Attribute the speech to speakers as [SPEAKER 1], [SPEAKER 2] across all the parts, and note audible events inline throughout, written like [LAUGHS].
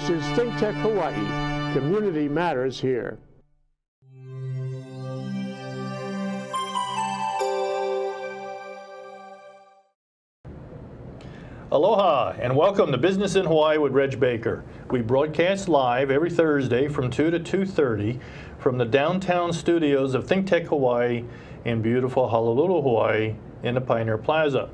[SPEAKER 1] This is Think Tech Hawaii. Community matters here.
[SPEAKER 2] Aloha and welcome to Business in Hawaii with Reg Baker. We broadcast live every Thursday from 2 to 2.30 from the downtown studios of Think Tech Hawaii in beautiful Honolulu, Hawaii in the Pioneer Plaza.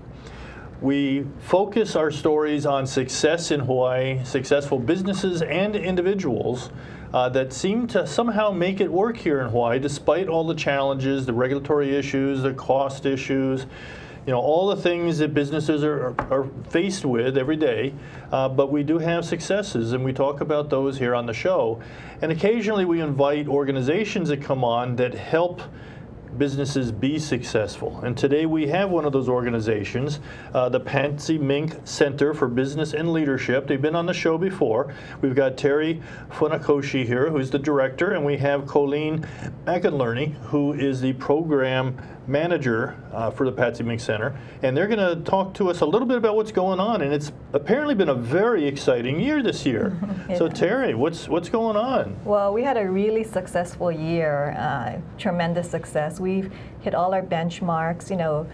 [SPEAKER 2] We focus our stories on success in Hawaii, successful businesses and individuals uh, that seem to somehow make it work here in Hawaii despite all the challenges, the regulatory issues, the cost issues, you know, all the things that businesses are, are faced with every day, uh, but we do have successes, and we talk about those here on the show. And occasionally we invite organizations that come on that help businesses be successful. And today we have one of those organizations, uh, the Patsy Mink Center for Business and Leadership. They've been on the show before. We've got Terri Funakoshi here, who's the director, and we have Colleen McAluney, who is the program manager uh, for the Patsy Mink Center, and they're going to talk to us a little bit about what's going on. And it's apparently been a very exciting year this year. [LAUGHS] yeah. So Terri, what's what's going on?
[SPEAKER 3] Well, we had a really successful year, uh, tremendous success. We've hit all our benchmarks. You know.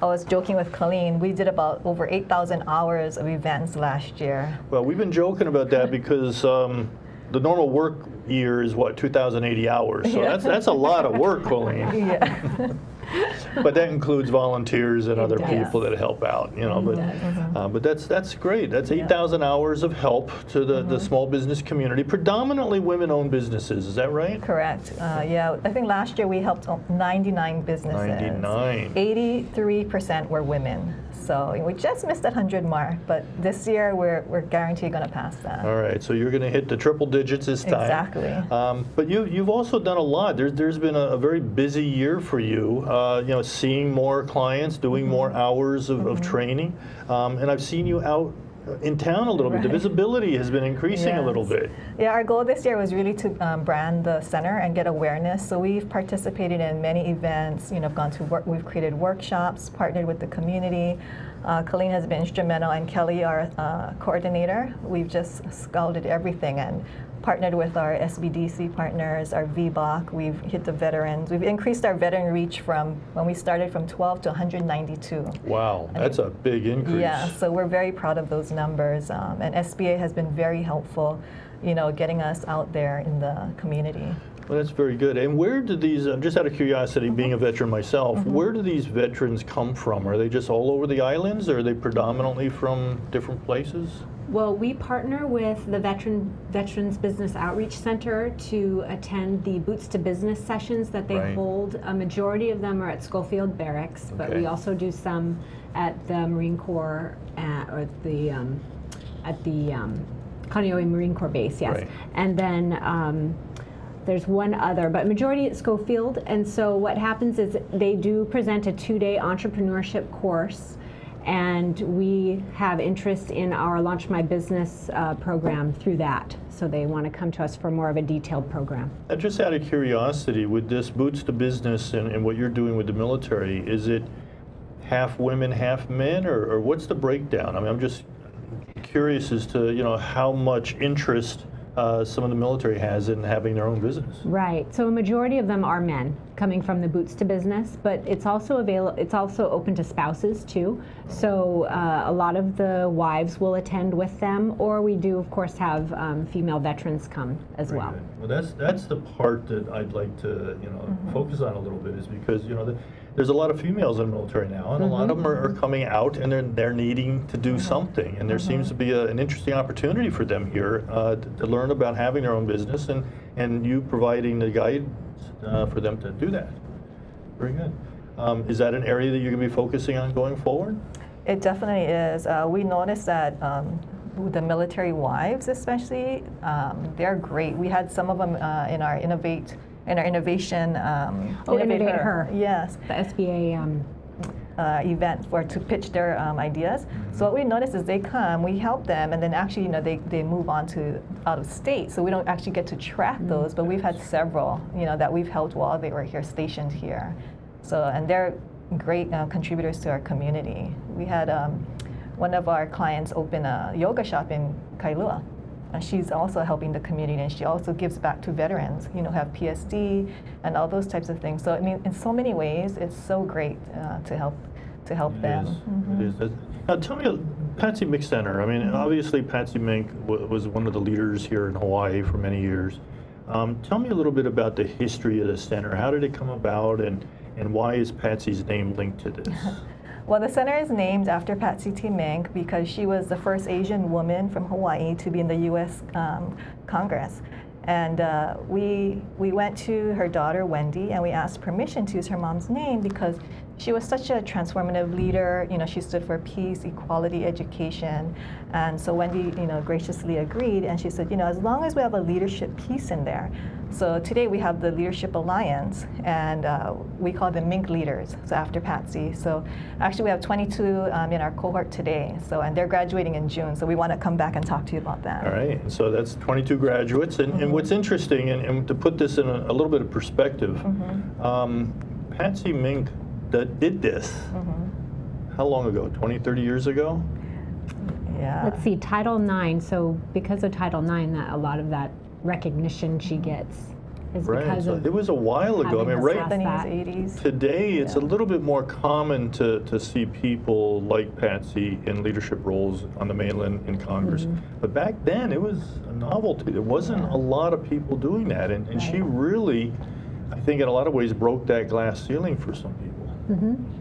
[SPEAKER 3] I was joking with Colleen. We did about over 8,000 hours of events last year.
[SPEAKER 2] Well, we've been joking about that because um, the normal work year is what 2,080 hours. So yeah. that's that's a lot of work, Colleen. [LAUGHS] Yeah. but that includes volunteers and other people that help out, you know. But, mm-hmm. uh, but that's that's great. That's 8,000 hours of help to the, mm-hmm. the small business community, predominantly women-owned businesses. Is that right?
[SPEAKER 3] Correct. Uh, yeah, I think last year we helped 99 businesses.
[SPEAKER 2] 99.
[SPEAKER 3] 83% were women. So we just missed that 100 mark, but this year we're, we're guaranteed going to pass that.
[SPEAKER 2] All right, so you're going to hit the triple digits this time.
[SPEAKER 3] Exactly. Um,
[SPEAKER 2] but you, you've also done a lot. There's, there's been a, a very busy year for you, uh, you know, seeing more clients, doing mm -hmm. more hours of, mm -hmm. of mm-hmm. training. Um, and I've seen you out in town a little right. bit. The visibility has been increasing yes. a little bit.
[SPEAKER 3] Yeah, our goal this year was really to um, brand the center and get awareness. So we've participated in many events. You know, gone to work. We've created workshops, partnered with the community. Uh, Colleen has been instrumental, and Kelly, our uh, coordinator. We've just scouted everything and partnered with our SBDC partners, our VBOC. We've hit the veterans. We've increased our veteran reach from when we started from 12 to 192.
[SPEAKER 2] Wow, that's a big increase.
[SPEAKER 3] Yeah, so we're very proud of those numbers. Um, and SBA has been very helpful, you know, getting us out there in the community.
[SPEAKER 2] Well, that's very good. And where do these, uh, just out of curiosity, mm -hmm. being a veteran myself, mm -hmm. where do these veterans come from? Are they just all over the islands or are they predominantly from different places?
[SPEAKER 4] Well, we partner with the Veteran Veterans Business Outreach Center to attend the Boots to Business sessions that they right. hold. A majority of them are at Schofield Barracks, okay. but we also do some at the Marine Corps uh, or the um, at the um, Kaneohe Marine Corps Base, yes. Right. And then um, there's one other, but majority at Schofield. And so what happens is they do present a two-day entrepreneurship course and we have interest in our Launch My Business uh, program through that. So they want to come to us for more of a detailed program.
[SPEAKER 2] And just out of curiosity, with this Boots to Business and, and what you're doing with the military, is it half women, half men, or, or what's the breakdown? I mean, I'm just curious as to, you know, how much interest uh, some of the military has in having their own business.
[SPEAKER 4] Right. So a majority of them are men coming from the boots to business, but it's also available. It's also open to spouses too. So uh, a lot of the wives will attend with them, or we do, of course, have um, female veterans come as Very well.
[SPEAKER 2] Good. Well, that's that's the part that I'd like to you know mm -hmm. focus on a little bit is because you know the, there's a lot of females in the military now, and mm -hmm. a lot of them are, are, coming out and they're, they're needing to do mm -hmm. something. And there mm -hmm. seems to be a, an interesting opportunity for them here uh, to, to, learn about having their own business and, and you providing the guide uh, for them to do that. Very good. Um, is that an area that you're going to be focusing on going forward?
[SPEAKER 3] It definitely is. Uh, we noticed that um, the military wives, especially, um, they're great. We had some of them uh, in our Innovate in our innovation. Um,
[SPEAKER 4] oh, Innovate, InnovateHER. her.
[SPEAKER 3] Yes.
[SPEAKER 4] The SBA. Um,
[SPEAKER 3] uh, event for to pitch their um, ideas. Mm-hmm. So what we notice is they come, we help them, and then actually, you know, they, they move on to out of state. So we don't actually get to track mm-hmm. those, but we've had several, you know, that we've helped while they were here, stationed here. So and they're great uh, contributors to our community. We had um, one of our clients open a yoga shop in Kailua And she's also helping the community, and she also gives back to veterans. You know, have PSD and all those types of things. So I mean, in so many ways, it's so great uh, to help to help
[SPEAKER 2] It
[SPEAKER 3] them.
[SPEAKER 2] is.
[SPEAKER 3] Mhm.
[SPEAKER 2] It is. Now, tell me, uh, Patsy Mink Center. I mean, obviously, Patsy Mink wa- was one of the leaders here in Hawaii for many years. Um, tell me a little bit about the history of the center. How did it come about, and and why is Patsy's name linked to this? [LAUGHS]
[SPEAKER 3] Well, the center is named after Patsy T. Mink because she was the first Asian woman from Hawaii to be in the U.S. Um, Congress. And uh, we, we went to her daughter, Wendy, and we asked permission to use her mom's name because she was such a transformative leader. You know, she stood for peace, equality, education. And so Wendy, you know, graciously agreed. And she said, you know, as long as we have a leadership piece in there. So today we have the Leadership Alliance, and uh, we call them Mink Leaders, so after Patsy. So actually we have 22 um, in our cohort today, so and they're graduating in June, so we want to come back and talk to you about that.
[SPEAKER 2] All right, so that's 22 graduates. And, and what's interesting, and, and to put this in a, a little bit of perspective, um, Patsy Mink that did this, how long ago? 20, 30 years ago?
[SPEAKER 3] Yeah.
[SPEAKER 4] Let's see, Title IX. So because of Title IX, that a lot of that recognition she gets is
[SPEAKER 2] Right.
[SPEAKER 4] because
[SPEAKER 2] So
[SPEAKER 4] of
[SPEAKER 2] it was a while ago. I mean, right
[SPEAKER 3] in
[SPEAKER 4] the
[SPEAKER 3] 80s.
[SPEAKER 2] today, it's a little bit more common to, to see people like Patsy in leadership roles on the mainland in Congress.
[SPEAKER 4] Mm-hmm.
[SPEAKER 2] But back then, it was a novelty. There wasn't a lot of people doing that. And, and she really, I think, in a lot of ways, broke that glass ceiling for some people.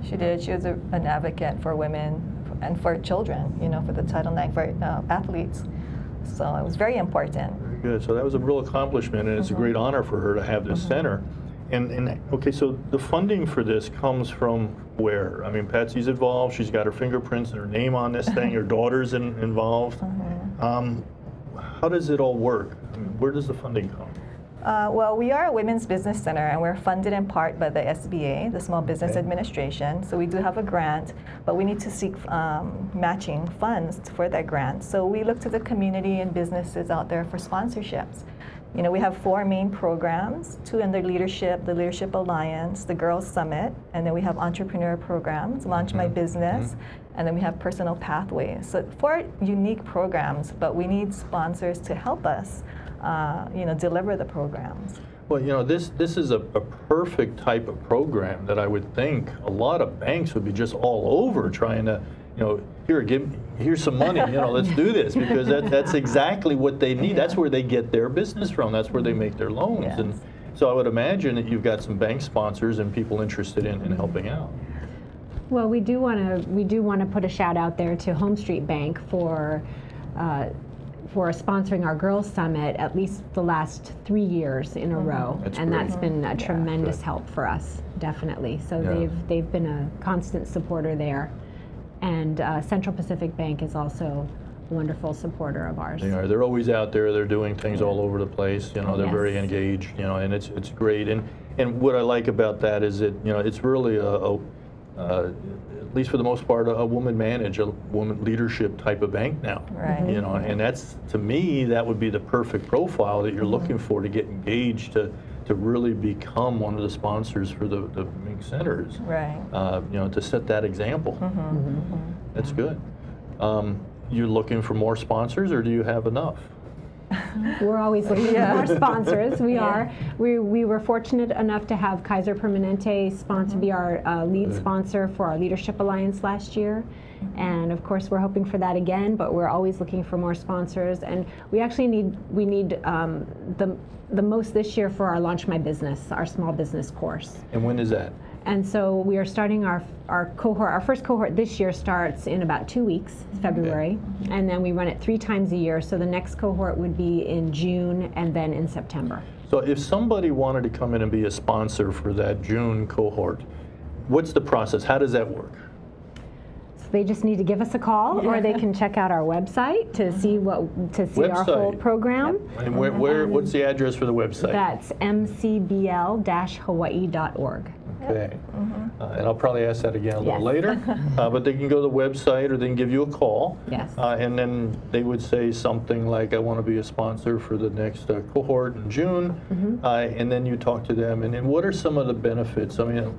[SPEAKER 3] She did. She was a, an advocate for women and for children, you know, for the Title IX for uh, athletes. So it was very important.
[SPEAKER 2] Very good. So that was a real accomplishment, and it's
[SPEAKER 3] Mm-hmm.
[SPEAKER 2] a great honor for her to have this center. And, and okay, so the funding for this comes from where? I mean, Patsy's involved. She's got her fingerprints and her name on this thing. her [LAUGHS] daughter's in, involved.
[SPEAKER 3] Mm-hmm.
[SPEAKER 2] Um, how does it all work? I mean, where does the funding come?
[SPEAKER 3] Uh, well, we are a women's business center, and we're funded in part by the SBA, the Small Business
[SPEAKER 2] Okay.
[SPEAKER 3] Administration. So we do have a grant, but we need to seek um, matching funds for that grant. So we look to the community and businesses out there for sponsorships. You know, we have four main programs: two under leadership, the Leadership Alliance, the Girls Summit, and then we have entrepreneur programs, Launch My Business, and then we have personal pathways. So four unique programs, but we need sponsors to help us uh, you know, deliver the programs.
[SPEAKER 2] Well, you know, this this is a, a perfect type of program that I would think a lot of banks would be just all over trying to, you know, here, give, here's some money, you know, let's do [LAUGHS] this because that, that's exactly what they need. That's where they get their business from. That's where they make their loans.
[SPEAKER 3] Yes.
[SPEAKER 2] And so I would imagine that you've got some bank sponsors and people interested in, in helping out.
[SPEAKER 4] Well, we do want to we do want to put a shout out there to HomeStreet Bank for uh, for sponsoring our Girls Summit at least the last three years in a row,
[SPEAKER 2] That's
[SPEAKER 4] and
[SPEAKER 2] great.
[SPEAKER 4] that's been a tremendous help for us, definitely. So
[SPEAKER 2] Yeah.
[SPEAKER 4] they've they've been a constant supporter there, and uh, Central Pacific Bank is also a wonderful supporter of ours.
[SPEAKER 2] They are. They're always out there. They're doing things all over the place. You know, they're very engaged. You know, and it's it's great. And and what I like about that is that you know it's really a, a uh, at least for the most part, a, a woman managed, a woman leadership type of bank now.
[SPEAKER 3] Right.
[SPEAKER 2] You know, and that's to me that would be the perfect profile that you're looking for to get engaged to to really become one of the sponsors for the the Mink centers.
[SPEAKER 3] Right.
[SPEAKER 2] Uh, you know, to set that example. Mm-hmm. That's good. Um, you looking for more sponsors, or do you have enough? [LAUGHS]
[SPEAKER 4] We're always looking
[SPEAKER 3] Yeah.
[SPEAKER 4] for more sponsors. We
[SPEAKER 3] Yeah.
[SPEAKER 4] are. We, we were fortunate enough to have Kaiser Permanente sponsor be our uh, lead
[SPEAKER 2] Good.
[SPEAKER 4] sponsor for our Leadership Alliance last year. And of course, we're hoping for that again, but we're always looking for more sponsors. And we actually need we need um, the the most this year for our Launch My Business, our small business course.
[SPEAKER 2] And when is that?
[SPEAKER 4] And so we are starting our our cohort. Our first cohort this year starts in about two weeks, mm-hmm. February, and then we run it three times a year. So the next cohort would be in June and then in September.
[SPEAKER 2] So if somebody wanted to come in and be a sponsor for that June cohort, what's the process? How does that work?
[SPEAKER 4] So they just need to give us a call, or they can check out our website to see what to see our whole
[SPEAKER 2] Website.
[SPEAKER 4] program.
[SPEAKER 2] And where, where what's the address for the website?
[SPEAKER 4] That's mcbl-hawaii.org.
[SPEAKER 2] Okay. Uh, and I'll probably ask that again a little
[SPEAKER 4] Yes.
[SPEAKER 2] later. [LAUGHS] uh, but they can go to the website or they can give you a call.
[SPEAKER 4] Yes.
[SPEAKER 2] Uh, and then they would say something like, I want to be a sponsor for the next uh, cohort in June.
[SPEAKER 4] Mm-hmm.
[SPEAKER 2] Uh, and then you talk to them. And then what are some of the benefits? I mean,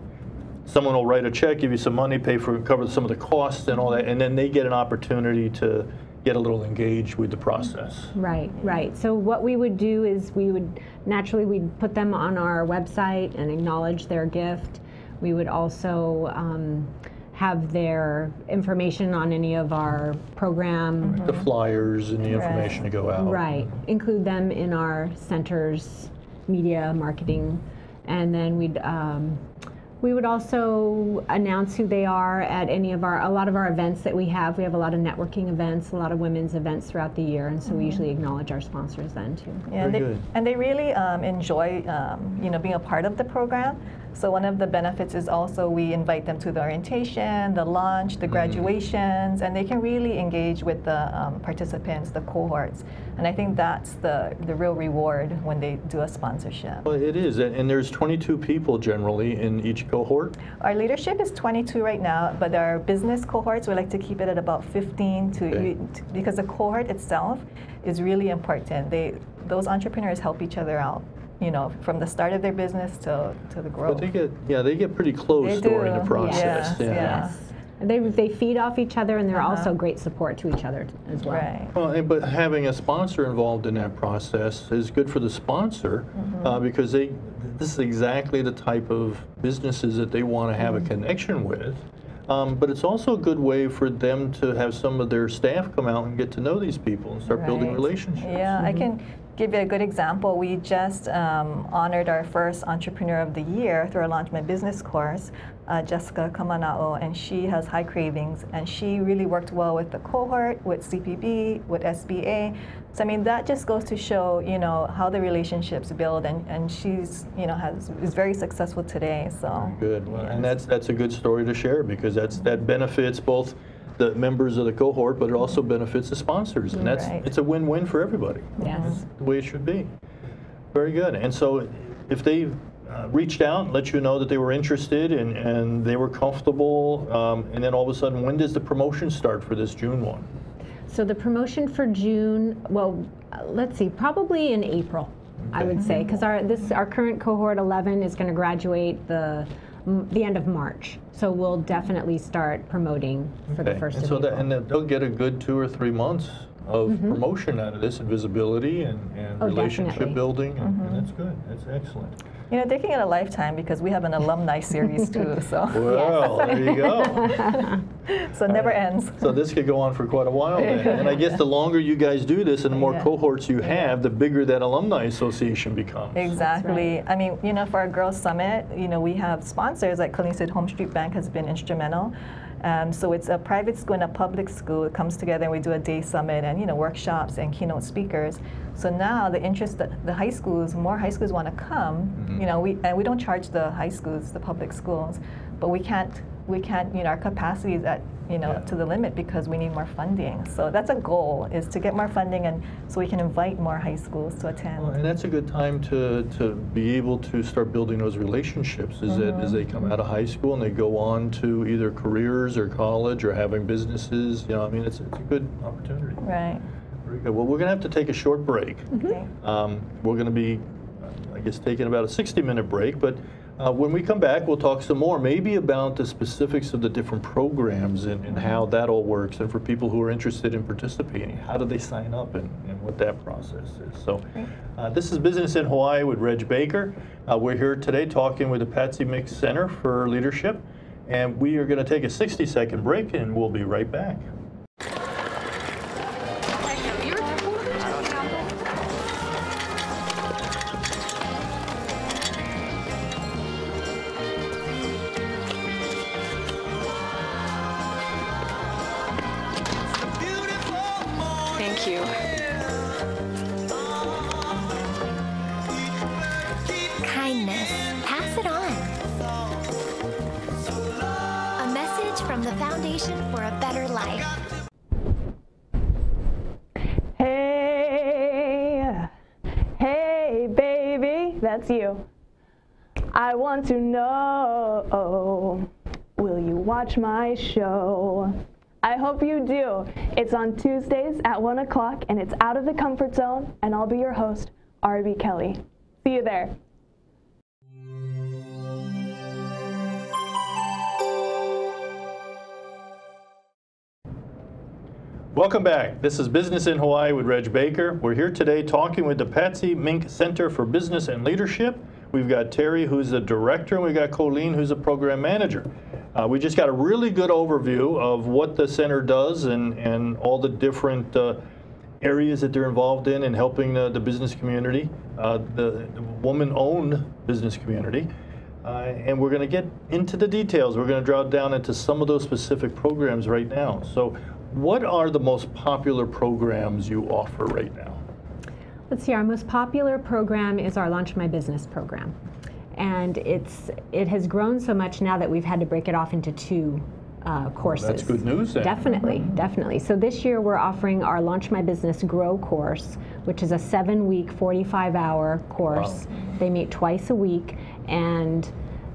[SPEAKER 2] someone will write a check, give you some money, pay for, cover some of the costs and all that. And then they get an opportunity to get a little engaged with the process.
[SPEAKER 4] Right, right. So what we would do is we would naturally we'd put them on our website and acknowledge their gift. We would also um, have their information on any of our program.
[SPEAKER 2] The flyers and the information to go out.
[SPEAKER 4] Right. Include them in our center's media marketing. And then we'd um, we would also announce who they are at any of our, a lot of our events that we have. We have a lot of networking events, a lot of women's events throughout the year, and so mm-hmm. we usually acknowledge our sponsors then too.
[SPEAKER 3] Yeah,
[SPEAKER 2] Very
[SPEAKER 3] they,
[SPEAKER 2] good.
[SPEAKER 3] and they really um, enjoy, um, you know, being a part of the program. So one of the benefits is also we invite them to the orientation, the lunch, the mm-hmm. graduations, and they can really engage with the um, participants, the cohorts. And I think that's the, the real reward when they do a sponsorship.
[SPEAKER 2] Well, it is, and there's 22 people generally in each cohort.
[SPEAKER 3] Our leadership is 22 right now, but our business cohorts, we like to keep it at about 15 to, okay. because the cohort itself is really important. They, those entrepreneurs help each other out you know, from the start of their business to, to the growth.
[SPEAKER 2] But they get, yeah, they get pretty close they during
[SPEAKER 3] do.
[SPEAKER 2] the process.
[SPEAKER 3] Yes, yeah.
[SPEAKER 4] yes. They, they feed off each other and they're uh -huh. also great support to each other as well.
[SPEAKER 3] Right.
[SPEAKER 2] Well, but having a sponsor involved in that process is good for the sponsor mm -hmm. uh, because they this is exactly the type of businesses that they want to have mm -hmm. a mm-hmm. connection with. Um, but it's also a good way for them to have some of their staff come out and get to know these people and start right. building relationships.
[SPEAKER 3] Yeah, mm -hmm. I mm-hmm. can give you a good example, we just um, honored our first Entrepreneur of the Year through our Launch My Business course, uh, Jessica Kamanao, and she has high cravings, and she really worked well with the cohort, with CPB, with SBA. So I mean, that just goes to show, you know, how the relationships build, and, and she's, you know, has is very successful today. So
[SPEAKER 2] good, well, yes. and that's that's a good story to share because that's that benefits both the members of the cohort, but it also benefits the sponsors, and that's right. it's a win-win for everybody.
[SPEAKER 4] Yes,
[SPEAKER 2] the way it should be. Very good. And so, if they uh, reached out, and let you know that they were interested and, and they were comfortable, um, and then all of a sudden, when does the promotion start for this June one?
[SPEAKER 4] So the promotion for June, well, uh, let's see, probably in April, okay. I would say, because our this our current cohort 11 is going to graduate the the end of March. So we'll definitely start promoting for okay. the first
[SPEAKER 2] and
[SPEAKER 4] of
[SPEAKER 2] so
[SPEAKER 4] April.
[SPEAKER 2] That, and they'll get a good two or three months of mm -hmm. promotion out of this and visibility and, and
[SPEAKER 4] oh,
[SPEAKER 2] relationship
[SPEAKER 4] definitely.
[SPEAKER 2] building, and, and that's good. That's excellent.
[SPEAKER 3] You know, taking it a lifetime because we have an alumni series too. [LAUGHS] So
[SPEAKER 2] well, there you go. [LAUGHS]
[SPEAKER 3] so it never ends.
[SPEAKER 2] So this could go on for quite a while then. [LAUGHS] And I guess the longer you guys do this and the more yeah. cohorts you have, the bigger that alumni association becomes.
[SPEAKER 3] Exactly. Right. I mean, you know, for our Girls Summit, you know, we have sponsors like Colleen said, HomeStreet Bank has been instrumental. Um, so it's a private school and a public school. It comes together and we do a day summit and you know workshops and keynote speakers. So now the interest that the high schools, more high schools want to come. Mm -hmm. You know, we and we don't charge the high schools, the public schools, but we can't we can't, you know, our capacity is at, you know, yeah. to the limit because we need more funding. So that's a goal, is to get more funding and so we can invite more high schools to attend.
[SPEAKER 2] Well, and that's a good time to, to be able to start building those relationships is mm -hmm. that as they come out of high school and they go on to either careers or college or having businesses, you know, I mean, it's, it's a good opportunity.
[SPEAKER 3] Right.
[SPEAKER 2] Very good. Well, we're going to have to take a short break.
[SPEAKER 3] Okay.
[SPEAKER 2] Um, we're going to be, I guess, taking about a 60 minute break, but uh, when we come back, we'll talk some more, maybe about the specifics of the different programs and, and, how that all works. And for people who are interested in participating, how do they sign up and, and what that process is. So uh, this is Business in Hawaii with Reg Baker. Uh, we're here today talking with the Patsy Mink Center for Leadership. And we are going to take a 60 second break and we'll be right back.
[SPEAKER 5] Want to know, will you watch my show? I hope you do. It's on Tuesdays at 1 o'clock, and it's Out of the Comfort Zone, and I'll be your host, R.B. Kelly. See you there.
[SPEAKER 2] Welcome back. This is Business in Hawaii with Reg Baker. We're here today talking with the Patsy Mink Center for Business and Leadership. We've got Terri, who's the director, and we've got Colleen, who's a program manager. Uh, we just got a really good overview of what the center does and, and all the different uh, areas that they're involved in in helping the, the business community, uh, the, woman-owned business community. Uh, and we're going to get into the details. We're going to draw down into some of those specific programs right now. So what are the most popular programs you offer right now?
[SPEAKER 4] Let's see, our most popular program is our Launch My Business program. And it's it has grown so much now that we've had to break it off into two uh, courses.
[SPEAKER 2] That's good news then.
[SPEAKER 4] Definitely, definitely. So this year we're offering our Launch My Business Grow course, which is a seven week, 45 hour course. Wow. They meet twice a week and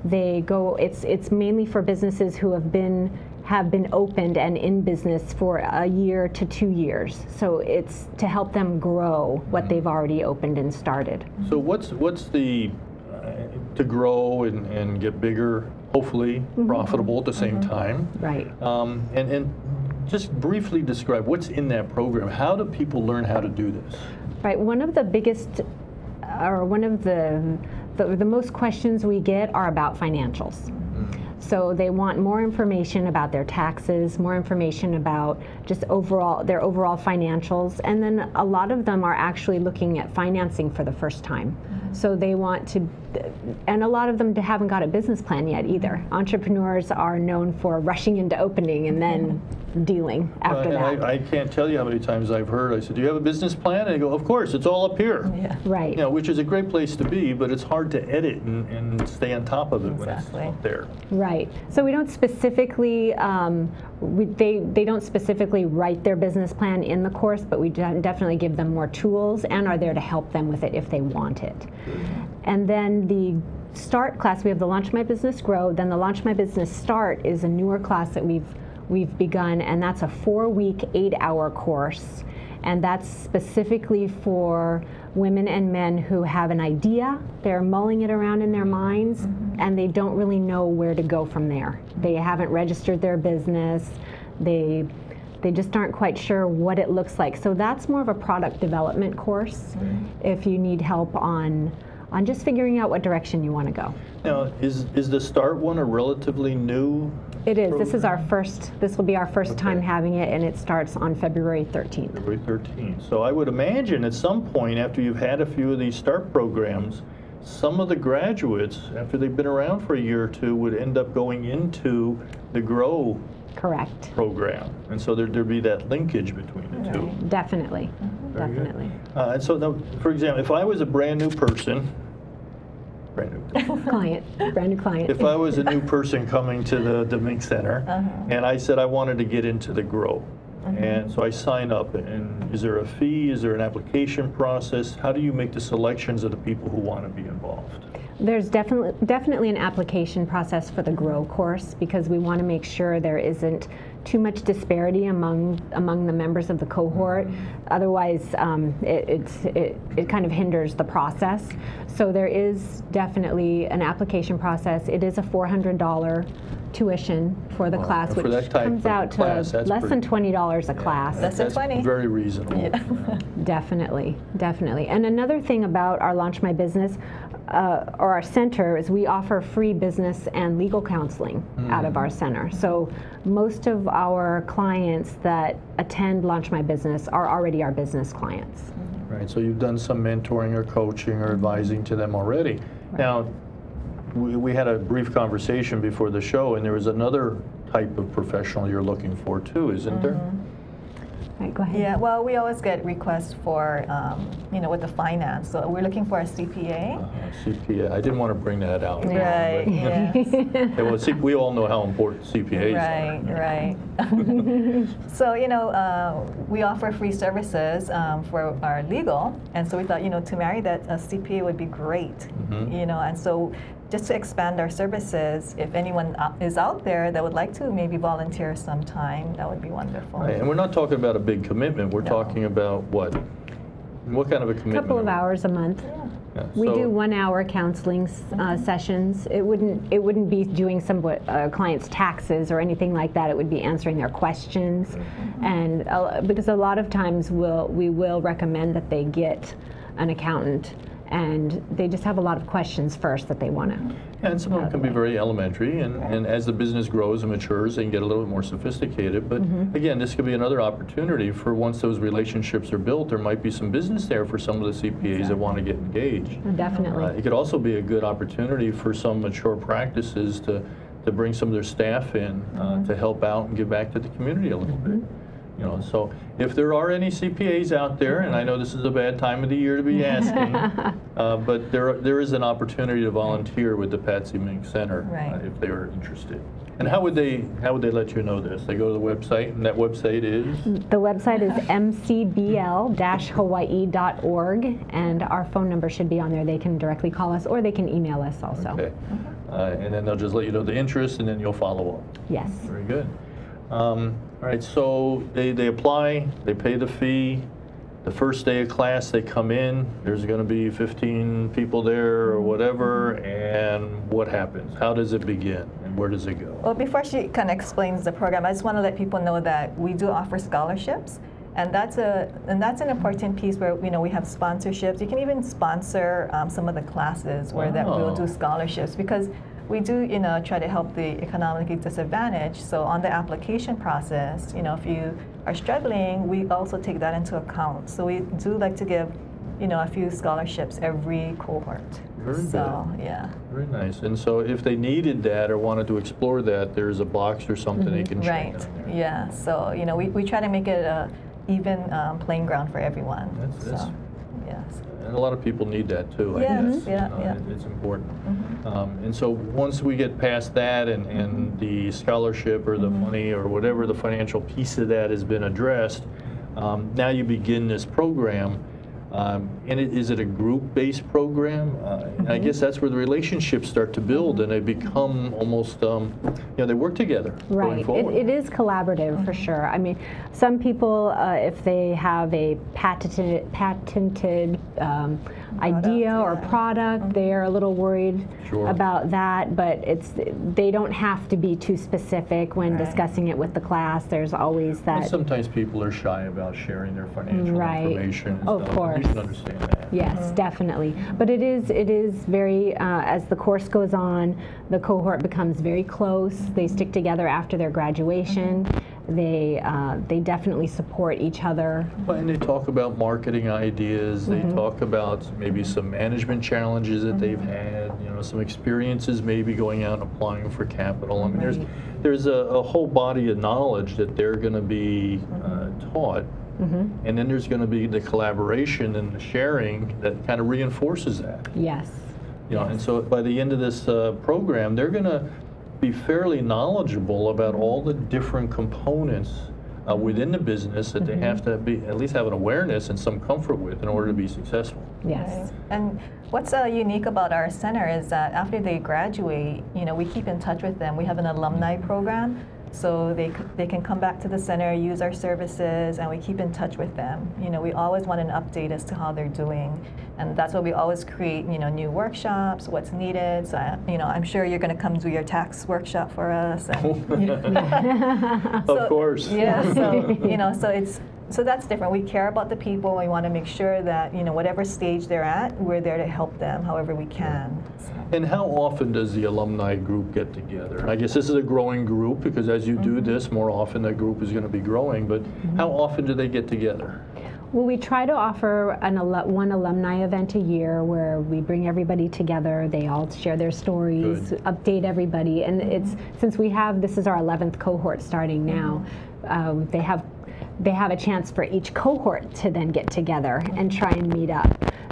[SPEAKER 4] they go, it's, it's mainly for businesses who have been have been opened and in business for a year to two years. So it's to help them grow what mm-hmm. they've already opened and started.
[SPEAKER 2] So what's what's the uh, to grow and, and get bigger, hopefully mm-hmm. profitable at the same mm-hmm. time.
[SPEAKER 4] Right.
[SPEAKER 2] Um, and and just briefly describe what's in that program. How do people learn how to do this?
[SPEAKER 4] Right. One of the biggest, or one of the the, the most questions we get are about financials. So they want more information about their taxes, more information about just overall their overall financials, and then a lot of them are actually looking at financing for the first time. Mm-hmm. So they want to, and a lot of them haven't got a business plan yet either. Entrepreneurs are known for rushing into opening and then [LAUGHS] dealing after
[SPEAKER 2] uh,
[SPEAKER 4] that.
[SPEAKER 2] I, I, can't tell you how many times I've heard, I said, do you have a business plan? And they go, of course, it's all up here.
[SPEAKER 4] Yeah. Right.
[SPEAKER 2] You know, which is a great place to be, but it's hard to edit and, and stay on top of it exactly. when it's there.
[SPEAKER 4] Right. So we don't specifically, um, we, they, they don't specifically write their business plan in the course, but we definitely give them more tools and are there to help them with it if they want it. And then the start class, we have the Launch My Business Grow, then the Launch My Business Start is a newer class that we've we've begun, and that's a four week, eight hour course. And that's specifically for women and men who have an idea, they're mulling it around in their minds, mm-hmm. and they don't really know where to go from there. They haven't registered their business, they they just aren't quite sure what it looks like. So that's more of a product development course mm-hmm. if you need help on on just figuring out what direction you want to go.
[SPEAKER 2] Now, is is the start one a relatively new
[SPEAKER 4] it is. This is our first, this will be our first okay. time having it, and it starts on February 13th.
[SPEAKER 2] February 13th. So I would imagine at some point after you've had a few of these START programs, some of the graduates, after they've been around for a year or two, would end up going into the GROW
[SPEAKER 4] Correct.
[SPEAKER 2] program. And so there, there'd be that linkage between the two.
[SPEAKER 4] Definitely. Mm-hmm. Definitely.
[SPEAKER 2] Uh, and so, now, for example, if I was a brand new person, brand
[SPEAKER 4] new [LAUGHS] client, brand new client.
[SPEAKER 2] If I was a new person coming to the, the Mink Center uh-huh. and I said I wanted to get into the grow, uh-huh. and so I sign up, and is there a fee? Is there an application process? How do you make the selections of the people who want to be involved?
[SPEAKER 4] There's definitely definitely an application process for the Grow course because we want to make sure there isn't too much disparity among among the members of the cohort. Otherwise, um, it, it, it kind of hinders the process. So there is definitely an application process. It is a $400 tuition for the class,
[SPEAKER 2] which
[SPEAKER 4] comes out to
[SPEAKER 2] class,
[SPEAKER 4] less than twenty dollars a yeah, class.
[SPEAKER 3] Less than twenty.
[SPEAKER 2] Very reasonable. Yeah. [LAUGHS] [LAUGHS]
[SPEAKER 4] definitely, definitely. And another thing about our Launch My Business, uh, or our center is we offer free business and legal counseling mm. out of our center. So most of our clients that attend Launch My Business are already our business clients.
[SPEAKER 2] Mm-hmm. Right. So you've done some mentoring or coaching or advising to them already. Right. Now, we, we had a brief conversation before the show, and there was another type of professional you're looking for too, isn't mm -hmm. there?
[SPEAKER 4] Right, go ahead.
[SPEAKER 3] Yeah, well, we always get requests for, um, you know, with the finance. So we're looking for a CPA. Uh,
[SPEAKER 2] CPA. I didn't want to bring that out.
[SPEAKER 3] Right. yes.
[SPEAKER 2] yeah, [LAUGHS] well, see, we all know how important CPAs
[SPEAKER 3] right, are. Right. Right. [LAUGHS] so you know, uh, we offer free services um, for our legal, and so we thought, you know, to marry that a CPA would be great. Mm -hmm. You know, and so just to expand our services, if anyone is out there that would like to maybe volunteer some time, that would be wonderful.
[SPEAKER 2] Right. And we're not talking about a big commitment. We're no. talking about what? What kind of a commitment?
[SPEAKER 4] A couple of hours a month.
[SPEAKER 2] Yeah,
[SPEAKER 4] We
[SPEAKER 2] so-
[SPEAKER 4] do one-hour counseling uh, sessions. It wouldn't it wouldn't be doing some uh, client's taxes or anything like that. It would be answering their questions, and uh, because a lot of times we'll we will recommend that they get an accountant, and they just have a lot of questions first that they want to.
[SPEAKER 2] And some of them can be very elementary, and, and as the business grows and matures, they can get a little bit more sophisticated. But
[SPEAKER 4] Mm-hmm.
[SPEAKER 2] again, this could be another opportunity for once those relationships are built, there might be some business there for some of the CPAs that want to get engaged.
[SPEAKER 4] Definitely.
[SPEAKER 2] Uh, It could also be a good opportunity for some mature practices to, to bring some of their staff in uh, to help out and give back to the community a little bit. You know, so if there are any CPAs out there, and I know this is a bad time of the year to be asking, [LAUGHS] uh, but there, there is an opportunity to volunteer with the Patsy Mink Center uh, if they are interested. And how would they, how would they let you know this? They go to the website, and that website is?
[SPEAKER 4] The website is mcbl-hawaii.org, and our phone number should be on there. They can directly call us, or they can email us also.
[SPEAKER 2] Okay. Uh, And then they'll just let you know the interest, and then you'll follow up.
[SPEAKER 4] Yes.
[SPEAKER 2] Very good. Um, All right, so they, they apply, they pay the fee. The first day of class, they come in, there's going to be 15 people there or whatever, and what happens? How does it begin, and where does it go?
[SPEAKER 3] Well, before she kind of explains the program, I just want to let people know that we do offer scholarships, and that's a and that's an important piece where you know we have sponsorships. You can even sponsor um, some of the classes where that we'll
[SPEAKER 2] Oh.
[SPEAKER 3] do scholarships because we do you know try to help the economically disadvantaged. So on the application process, you know if you are struggling, we also take that into account. So we do like to give you know a few scholarships every cohort.
[SPEAKER 2] Very
[SPEAKER 3] so
[SPEAKER 2] good.
[SPEAKER 3] yeah.
[SPEAKER 2] Very nice. And so if they needed that or wanted to explore that, there's a box or something they can check
[SPEAKER 3] Right. Yeah. So you know, we, we try to make it a even um, playing ground for everyone.
[SPEAKER 2] That's- that's-
[SPEAKER 3] so.
[SPEAKER 2] And a lot of people need that too, I
[SPEAKER 3] Yes,
[SPEAKER 2] guess.
[SPEAKER 3] yeah,
[SPEAKER 2] Uh,
[SPEAKER 3] yeah.
[SPEAKER 2] it- It's important. Um, And so once we get past that and, and the scholarship or the money or whatever the financial piece of that has been addressed, um, now you begin this program. Um, And it, is it a group-based program? Uh, And I guess that's where the relationships start to build and they become almost, um, you know, they work together going
[SPEAKER 4] Right. It, it is collaborative for sure. I mean, some people, uh, if they have a patented, patented um, idea or
[SPEAKER 3] yeah.
[SPEAKER 4] product, they are a little worried
[SPEAKER 2] Sure.
[SPEAKER 4] about that. But it's they don't have to be too specific when
[SPEAKER 3] Right.
[SPEAKER 4] discussing it with the class. There's always
[SPEAKER 2] And
[SPEAKER 4] that.
[SPEAKER 2] sometimes people are shy about sharing their financial
[SPEAKER 4] Right.
[SPEAKER 2] information. and
[SPEAKER 4] Of
[SPEAKER 2] stuff, and You
[SPEAKER 4] course.
[SPEAKER 2] understand that.
[SPEAKER 4] Yes, definitely. But it is it is very uh, as the course goes on, the cohort becomes very close. They stick together after their graduation. They uh, they definitely support each other.
[SPEAKER 2] Well, And they talk about marketing ideas, they talk about maybe some management challenges that they've had, you know, some experiences maybe going out and applying for capital. I mean, there's, there's a, a whole body of knowledge that they're going to be uh, taught. And then there's going to be the collaboration and the sharing that kind of reinforces that.
[SPEAKER 4] Yes.
[SPEAKER 2] You know, and so by the end of this uh, program, they're going to be fairly knowledgeable about all the different components uh, within the business that they have to be at least have an awareness and some comfort with in order to be successful.
[SPEAKER 4] Yes.
[SPEAKER 3] Right. And what's uh, unique about our center is that after they graduate, you know, we keep in touch with them. We have an alumni program, so they, they can come back to the center, use our services, and we keep in touch with them. You know, we always want an update as to how they're doing, and that's why we always create, you know, new workshops, what's needed. So, I, you know, I'm sure you're going to come do your tax workshop for us. And, [LAUGHS] you know,
[SPEAKER 2] of [LAUGHS] course.
[SPEAKER 3] yeah, so [LAUGHS] you know, so it's so that's different. We care about the people. We want to make sure that you know whatever stage they're at, we're there to help them however we can.
[SPEAKER 2] And how often does the alumni group get together? I guess this is a growing group because as you do mm-hmm. this, more often that group is going to be growing. But mm-hmm. how often do they get together?
[SPEAKER 4] Well, we try to offer an al- one alumni event a year where we bring everybody together. They all share their stories,
[SPEAKER 2] Good.
[SPEAKER 4] update everybody, and mm-hmm. it's since we have this is our 11th cohort starting now. Uh, they have they have a chance for each cohort to then get together and try and meet up.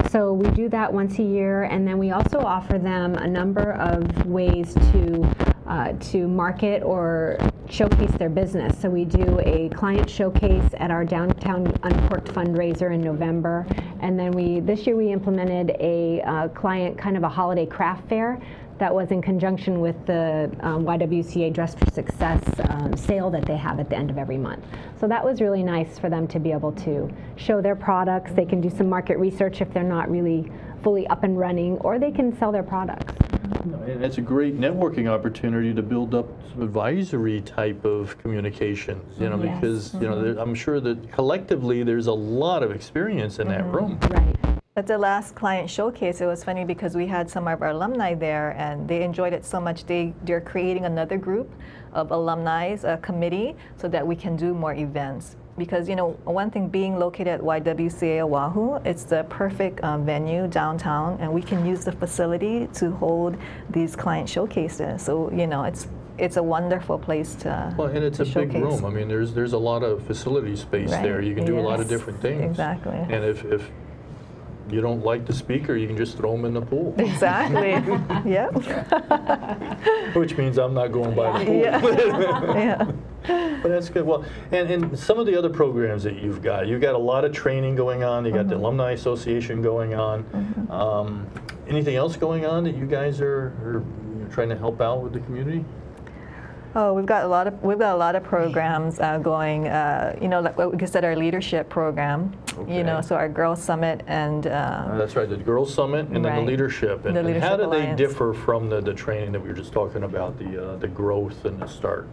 [SPEAKER 4] So we do that once a year, and then we also offer them a number of ways to uh, to market or showcase their business. So we do a client showcase at our downtown uncorked fundraiser in November, and then we this year we implemented a uh, client kind of a holiday craft fair that was in conjunction with the um, YWCA Dress for Success um, sale that they have at the end of every month. So that was really nice for them to be able to show their products. They can do some market research if they're not really fully up and running, or they can sell their products.
[SPEAKER 2] And it's a great networking opportunity to build up some advisory type of communications, you know,
[SPEAKER 4] Yes.
[SPEAKER 2] because, you know, I'm sure that collectively there's a lot of experience in that room.
[SPEAKER 4] Right.
[SPEAKER 3] At the last client showcase, it was funny because we had some of our alumni there, and they enjoyed it so much. They they're creating another group of alumni, a committee, so that we can do more events. Because you know, one thing being located at YWCA Oahu, it's the perfect um, venue downtown, and we can use the facility to hold these client showcases. So you know, it's it's a wonderful place to.
[SPEAKER 2] Well, and it's a big
[SPEAKER 3] showcase.
[SPEAKER 2] room. I mean, there's, there's a lot of facility space
[SPEAKER 3] Right.
[SPEAKER 2] there. You can do a lot of different things.
[SPEAKER 3] exactly.
[SPEAKER 2] And if, if you don't like the speaker, you can just throw them in the pool,
[SPEAKER 3] Exactly. [LAUGHS] yep. [LAUGHS]
[SPEAKER 2] which means I'm not going by the pool.
[SPEAKER 3] yeah. [LAUGHS] yeah.
[SPEAKER 2] But that's good. Well, and, and some of the other programs that you've got, you've got a lot of training going on. You got
[SPEAKER 3] Mm-hmm.
[SPEAKER 2] the Alumni Association going on. Um, anything else going on that you guys are, are trying to help out with the community?
[SPEAKER 3] Oh, we've got a lot of we've got a lot of programs uh, going. Uh, you know, like what we said, our leadership program. Okay. You know, so our Girls Summit and
[SPEAKER 2] Uh,
[SPEAKER 3] uh,
[SPEAKER 2] that's right, the Girls Summit and then the leadership. And,
[SPEAKER 3] The
[SPEAKER 2] and how
[SPEAKER 3] Leadership
[SPEAKER 2] do they differ from the, the training that we were just talking about, the uh, the growth and the start?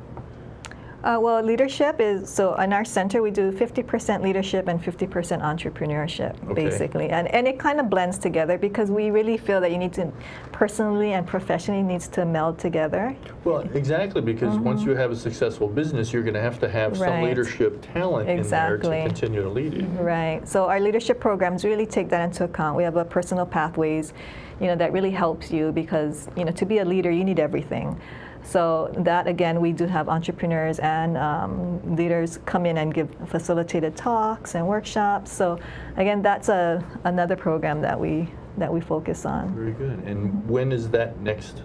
[SPEAKER 3] Uh, well, leadership is so in our center we do 50% leadership and 50% entrepreneurship,
[SPEAKER 2] Okay.
[SPEAKER 3] basically, and and it kind of blends together because we really feel that you need to personally and professionally needs to meld together.
[SPEAKER 2] Well, exactly, because once you have a successful business, you're going to have to have some
[SPEAKER 3] Mm-hmm. Right.
[SPEAKER 2] leadership talent in there to continue to lead it.
[SPEAKER 3] Right. So our leadership programs really take that into account. We have a personal pathways, you know, that really helps you because you know to be a leader you need everything. So that again, we do have entrepreneurs and um, leaders come in and give facilitated talks and workshops. So again, that's a another program that we that we focus on.
[SPEAKER 2] Very good. And when is that next?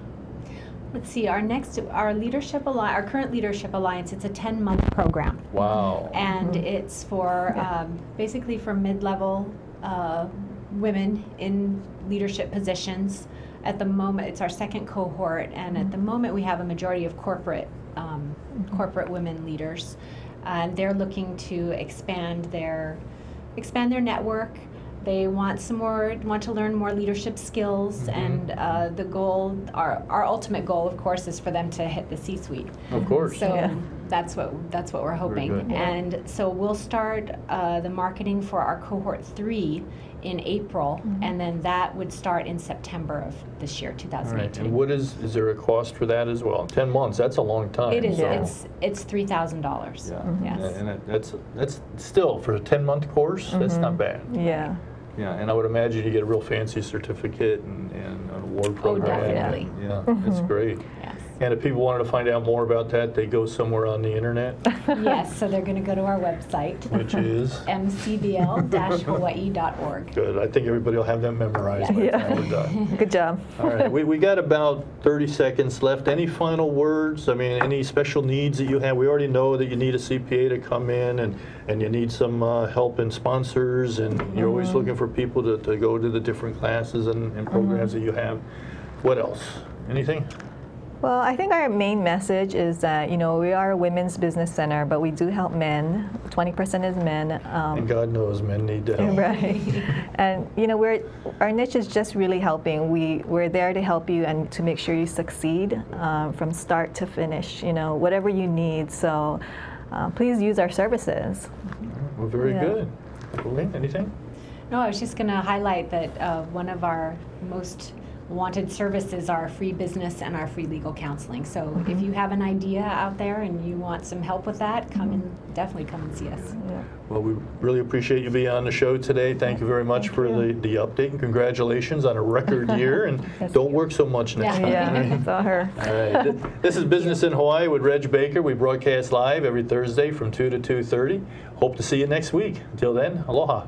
[SPEAKER 4] Let's see, our next, our leadership alliance, our current leadership alliance, it's a 10 month program.
[SPEAKER 2] Wow.
[SPEAKER 4] And it's for um, basically for mid level uh, women in leadership positions. At the moment, it's our second cohort, and at the moment, we have a majority of corporate um, corporate women leaders. And they're looking to expand their expand their network. They want some more, want to learn more leadership skills, and uh, the goal, our, our ultimate goal, of course, is for them to hit the C-suite.
[SPEAKER 2] Of course.
[SPEAKER 4] So
[SPEAKER 3] Yeah.
[SPEAKER 4] That's what that's what we're hoping. And so we'll start uh, the marketing for our cohort three in April,
[SPEAKER 3] Mm-hmm.
[SPEAKER 4] and then that would start in September of this year,
[SPEAKER 2] All right.
[SPEAKER 4] 2018.
[SPEAKER 2] And what is, is there a cost for that as well? 10 months, that's a long time.
[SPEAKER 4] It is.
[SPEAKER 2] so-
[SPEAKER 4] It's it's three thousand dollars.
[SPEAKER 2] Yeah.
[SPEAKER 4] Yes.
[SPEAKER 2] And that- that's, that's still, for a 10-month course, that's
[SPEAKER 4] Mm-hmm.
[SPEAKER 2] not bad.
[SPEAKER 3] Yeah.
[SPEAKER 2] Yeah, and I would imagine you get a real fancy certificate and, and an award program.
[SPEAKER 4] Oh,
[SPEAKER 2] program.
[SPEAKER 4] definitely.
[SPEAKER 2] Yeah, it's great.
[SPEAKER 4] Yes.
[SPEAKER 2] And if people wanted to find out more about that, they go somewhere on the internet, [LAUGHS]
[SPEAKER 4] yes. So they're going to go to our website,
[SPEAKER 2] which is, [LAUGHS]
[SPEAKER 4] mcbl-hawaii.org. [LAUGHS]
[SPEAKER 2] good, I think everybody will have that memorized by the
[SPEAKER 3] Yeah.
[SPEAKER 2] time we're done.
[SPEAKER 3] Good job.
[SPEAKER 2] All right, we, we got about 30 seconds left. Any final words? I mean, any special needs that you have? We already know that you need a CPA to come in and, and you need some uh, help in sponsors and you're always looking for people to, to go to the different classes and, and programs that you have. What else? Anything?
[SPEAKER 3] Well, I think our main message is that you know we are a women's business center, but we do help men. Twenty percent is men. Um,
[SPEAKER 2] And God knows men need to help. [LAUGHS]
[SPEAKER 3] Right, and you know we're our niche is just really helping. We we're there to help you and to make sure you succeed um, from start to finish. You know whatever you need. So uh, please use our services.
[SPEAKER 2] Well, very
[SPEAKER 3] Yeah.
[SPEAKER 2] good. Colleen, anything?
[SPEAKER 4] No, I was just going to highlight that uh, one of our most wanted services are free business and our free legal counseling. So
[SPEAKER 3] Mm-hmm.
[SPEAKER 4] if you have an idea out there and you want some help with that, come and definitely come and see us.
[SPEAKER 3] Yeah.
[SPEAKER 2] Well, we really appreciate you being on the show today. Thank you very much for the, the update and congratulations on a record [LAUGHS] year. And
[SPEAKER 3] Yes.
[SPEAKER 2] don't work so much next
[SPEAKER 4] Yeah.
[SPEAKER 2] time.
[SPEAKER 3] Yeah, it's all her. [LAUGHS]
[SPEAKER 2] All right. This is Business in Hawaii with Reg Baker. We broadcast live every Thursday from 2 to 2.30. Hope to see you next week. Until then, aloha.